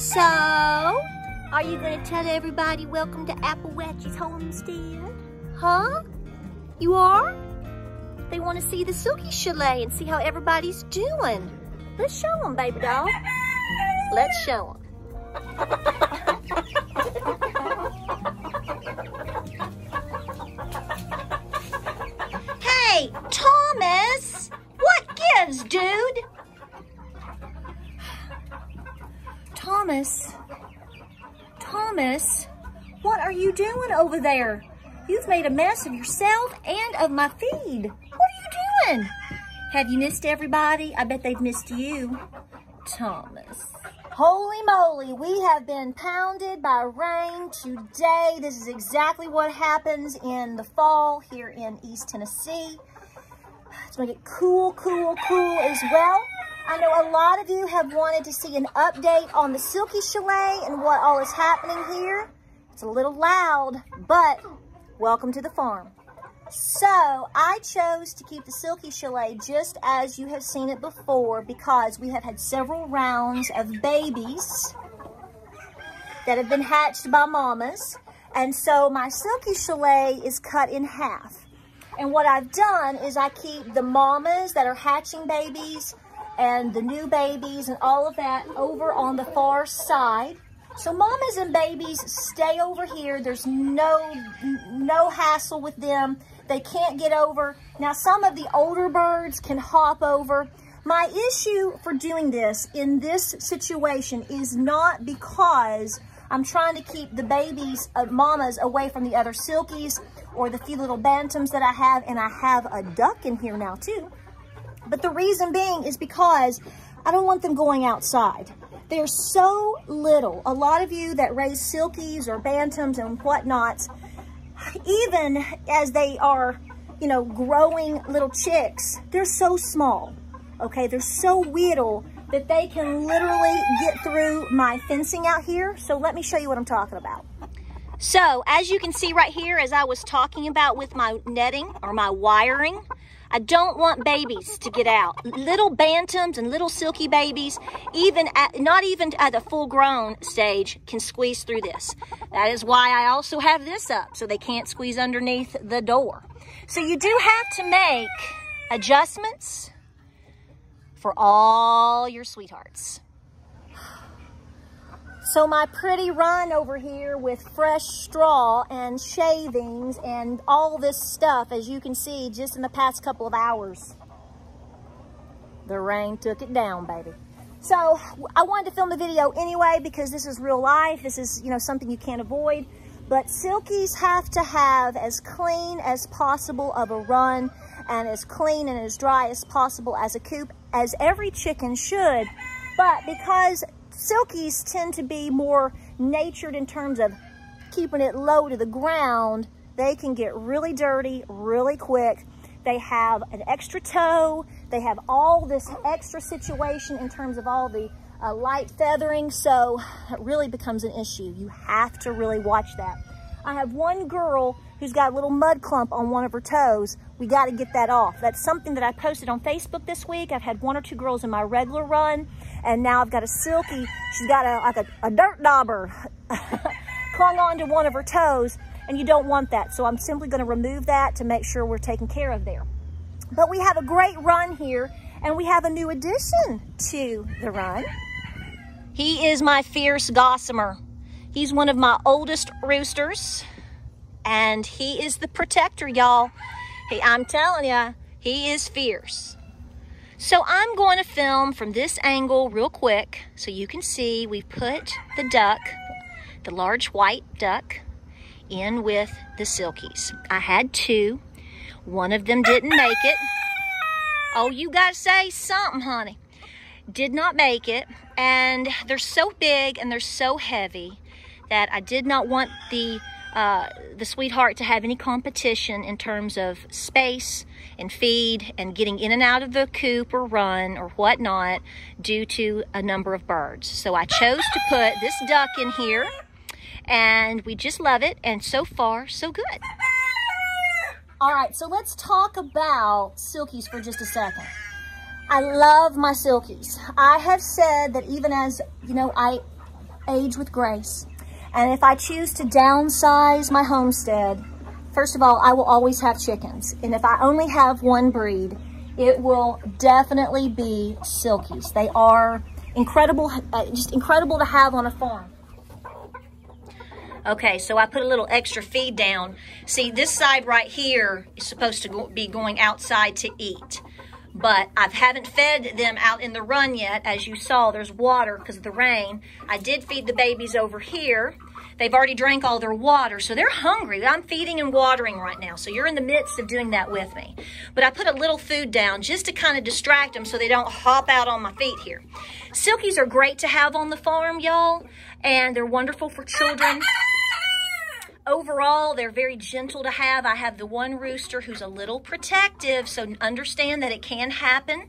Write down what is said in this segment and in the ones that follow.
So, are you going to tell everybody welcome to Appalachia's homestead? Huh? You are? They want to see the Silkie Chalet and see how everybody's doing. Let's show them, baby doll. Let's show them. Hey, Thomas! What gives, dude? Thomas, Thomas, what are you doing over there? You've made a mess of yourself and of my feed. What are you doing? Have you missed everybody? I bet they've missed you. Thomas. Holy moly, we have been pounded by rain today. This is exactly what happens in the fall here in East Tennessee. It's gonna get cool, cool, cool as well. I know a lot of you have wanted to see an update on the Silkie Chalet and what all is happening here. It's a little loud, but welcome to the farm. So I chose to keep the Silkie Chalet just as you have seen it before because we have had several rounds of babies that have been hatched by mamas. And so my Silkie Chalet is cut in half. And what I've done is I keep the mamas that are hatching babies and the new babies and all of that over on the far side. So mamas and babies stay over here. There's no, no hassle with them. They can't get over. Now, some of the older birds can hop over. My issue for doing this in this situation is not because I'm trying to keep the babies, uh, mamas, away from the other silkies or the few little bantams that I have, and I have a duck in here now too. But the reason being is because I don't want them going outside. They're so little. A lot of you that raise silkies or bantams and whatnots, even as they are, you know, growing little chicks, they're so small, okay? They're so little that they can literally get through my fencing out here. So let me show you what I'm talking about. So as you can see right here, as I was talking about with my netting or my wiring, I don't want babies to get out. Little bantams and little silkie babies, even at, not even at the full grown stage, can squeeze through this. That is why I also have this up, so they can't squeeze underneath the door. So you do have to make adjustments for all your sweethearts. So my pretty run over here with fresh straw and shavings and all this stuff, as you can see, just in the past couple of hours. The rain took it down, baby. So I wanted to film the video anyway because this is real life. This is, you know, something you can't avoid. But silkies have to have as clean as possible of a run and as clean and as dry as possible as a coop, as every chicken should. But because silkies tend to be more natured in terms of keeping it low to the ground. They can get really dirty really quick. They have an extra toe. They have all this extra situation in terms of all the uh, light feathering. So it really becomes an issue. You have to really watch that. I have one girl who's got a little mud clump on one of her toes. We got to get that off. That's something that I posted on Facebook this week. I've had one or two girls in my regular run and now I've got a silkie, she's got a, like a, a dirt dauber clung onto one of her toes, and you don't want that. So I'm simply gonna remove that to make sure we're taken care of there. But we have a great run here, and we have a new addition to the run. He is my fierce gossamer. He's one of my oldest roosters, and he is the protector, y'all. Hey, I'm telling you, he is fierce. So I'm going to film from this angle real quick so you can see we put the duck, the large white duck, in with the silkies. I had two. One of them didn't make it. Oh, you got to say something, honey. Did not make it. And they're so big and they're so heavy that I did not want the uh, the sweetheart to have any competition in terms of space and feed and getting in and out of the coop or run or whatnot due to a number of birds. So I chose to put this duck in here and we just love it. And so far, so good. All right, so let's talk about silkies for just a second. I love my silkies. I have said that even as, you know, I age with grace, And if I choose to downsize my homestead, first of all, I will always have chickens. And if I only have one breed, it will definitely be silkies. They are incredible, uh, just incredible to have on a farm. Okay, so I put a little extra feed down. See, this side right here is supposed to go, be going outside to eat. But I haven't fed them out in the run yet. As you saw, there's water because of the rain. I did feed the babies over here. They've already drank all their water, so they're hungry. I'm feeding and watering right now, so you're in the midst of doing that with me. But I put a little food down just to kind of distract them so they don't hop out on my feet here. Silkies are great to have on the farm, y'all, and they're wonderful for children. Overall, they're very gentle to have. I have the one rooster who's a little protective, so understand that it can happen,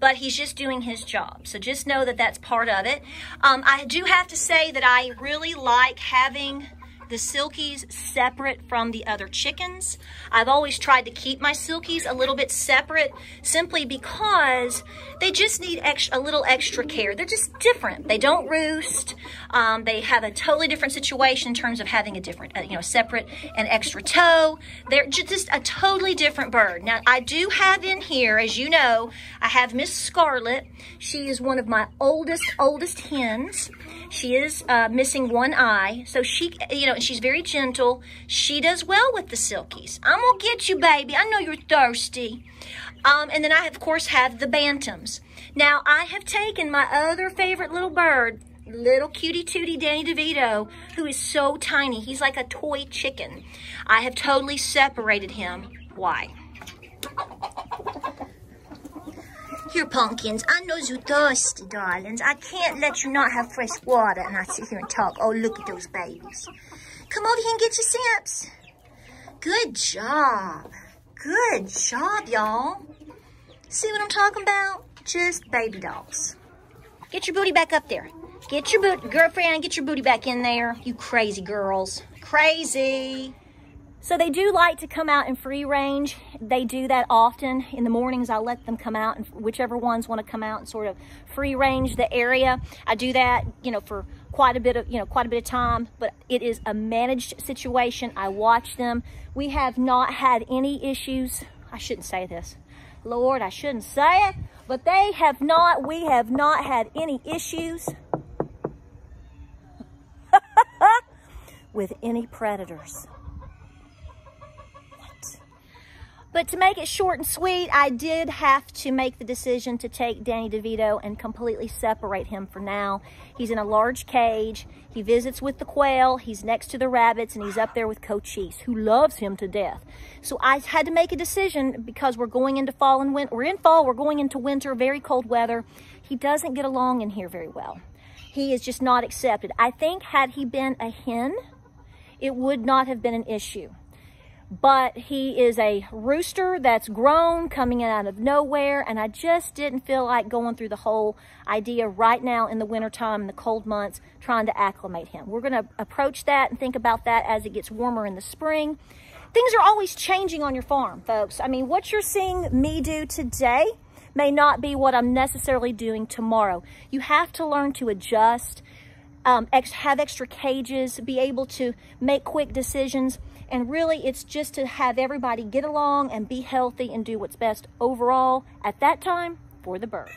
but he's just doing his job. So just know that that's part of it. Um, I do have to say that I really like having the silkies separate from the other chickens. I've always tried to keep my silkies a little bit separate simply because they just need extra, a little extra care. They're just different. They don't roost. Um, they have a totally different situation in terms of having a different, uh, you know, separate and extra toe. They're just a totally different bird. Now, I do have in here, as you know, I have Miss Scarlet. She is one of my oldest, oldest hens. She is uh, missing one eye. So she, you know, she's very gentle. She does well with the silkies. I'm going to get you, baby. I know you're thirsty. Um, and then I, of course, have the bantams. Now, I have taken my other favorite little bird, little cutie tootie Danny DeVito, who is so tiny. He's like a toy chicken. I have totally separated him. Why? Here, pumpkins, I know you're thirsty, darlings. I can't let you not have fresh water and I sit here and talk. Oh, look at those babies. Come over here and get your sips. Good job. Good job, y'all. See what I'm talking about? Just baby dolls. Get your booty back up there. Get your boot, girlfriend, get your booty back in there. You crazy girls. Crazy. So they do like to come out in free range. They do that often. In the mornings, I let them come out and whichever ones want to come out and sort of free range the area. I do that, you know, for quite a bit of, you know, quite a bit of time, but it is a managed situation. I watch them. We have not had any issues. I shouldn't say this. Lord, I shouldn't say it, but they have not, we have not had any issues with any predators. But to make it short and sweet, I did have to make the decision to take Danny DeVito and completely separate him for now. He's in a large cage. He visits with the quail. He's next to the rabbits, and he's up there with Cochise, who loves him to death. So I had to make a decision because we're going into fall and winter. We're in fall. We're going into winter, very cold weather. He doesn't get along in here very well. He is just not accepted. I think had he been a hen, it would not have been an issue but he is a rooster that's grown coming out of nowhere and I just didn't feel like going through the whole idea right now in the wintertime in the cold months trying to acclimate him. We're going to approach that and think about that as it gets warmer in the spring. Things are always changing on your farm, folks. I mean, what you're seeing me do today may not be what I'm necessarily doing tomorrow. You have to learn to adjust, um, have extra cages, be able to make quick decisions and really, it's just to have everybody get along and be healthy and do what's best overall at that time for the bird.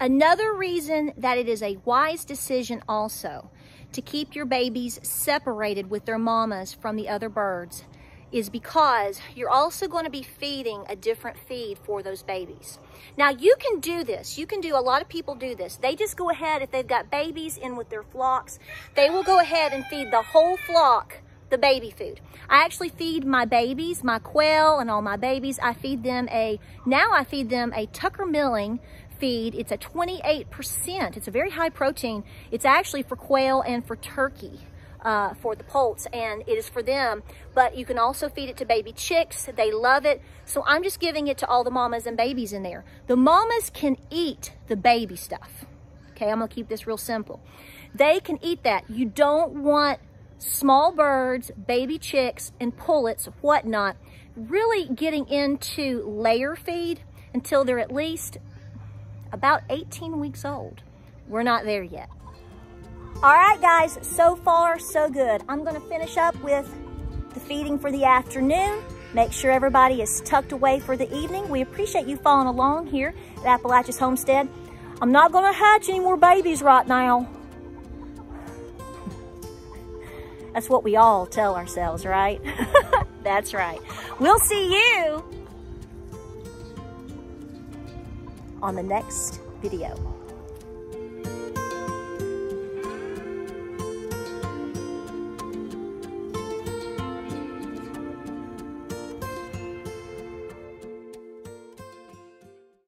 Another reason that it is a wise decision also to keep your babies separated with their mamas from the other birds is because you're also going to be feeding a different feed for those babies. Now you can do this. You can do, a lot of people do this. They just go ahead, if they've got babies in with their flocks, they will go ahead and feed the whole flock the baby food. I actually feed my babies, my quail and all my babies, I feed them a, now I feed them a Tucker Milling feed. It's a 28%. It's a very high protein. It's actually for quail and for turkey uh, for the poults and it is for them. But you can also feed it to baby chicks. They love it. So I'm just giving it to all the mamas and babies in there. The mamas can eat the baby stuff. Okay, I'm gonna keep this real simple. They can eat that. You don't want small birds, baby chicks, and pullets, whatnot, really getting into layer feed until they're at least about 18 weeks old. We're not there yet. All right, guys, so far, so good. I'm gonna finish up with the feeding for the afternoon. Make sure everybody is tucked away for the evening. We appreciate you following along here at Appalachia's Homestead. I'm not gonna hatch any more babies right now. That's what we all tell ourselves, right? That's right. We'll see you on the next video.